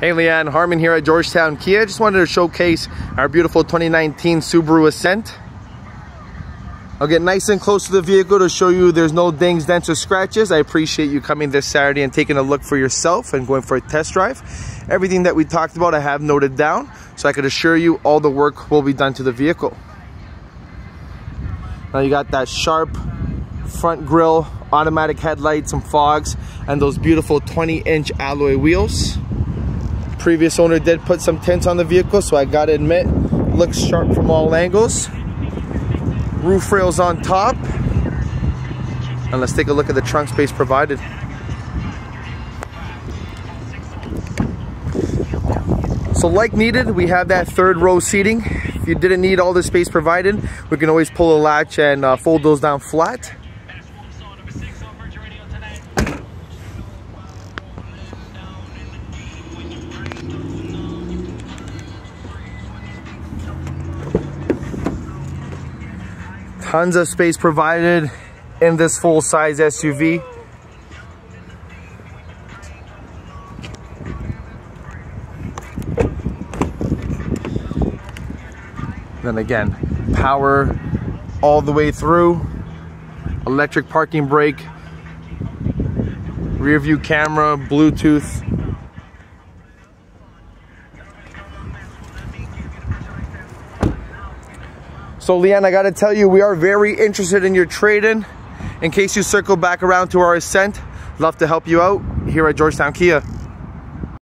Hey Leanne, Harmon here at Georgetown Kia. I just wanted to showcase our beautiful 2019 Subaru Ascent. I'll get nice and close to the vehicle to show you there's no dings, dents, or scratches. I appreciate you coming this Saturday and taking a look for yourself and going for a test drive. Everything that we talked about I have noted down so I could assure you all the work will be done to the vehicle. Now you got that sharp front grille, automatic headlights, some fogs, and those beautiful 20 inch alloy wheels previous owner did put some tints on the vehicle, so I gotta admit, looks sharp from all angles. Roof rails on top. And let's take a look at the trunk space provided. So like needed, we have that third row seating. If you didn't need all the space provided, we can always pull a latch and uh, fold those down flat. Tons of space provided in this full-size SUV. Then again, power all the way through, electric parking brake, rear view camera, Bluetooth, So Leanne, I gotta tell you, we are very interested in your trade-in. In case you circle back around to our Ascent, love to help you out here at Georgetown Kia.